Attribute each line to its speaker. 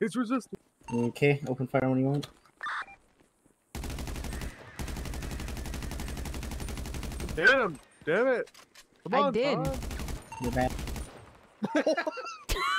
Speaker 1: It's resistant.
Speaker 2: Okay, open fire when you want.
Speaker 1: Hit him! damn it. Come
Speaker 3: I
Speaker 1: on,
Speaker 3: did.
Speaker 2: You're bad.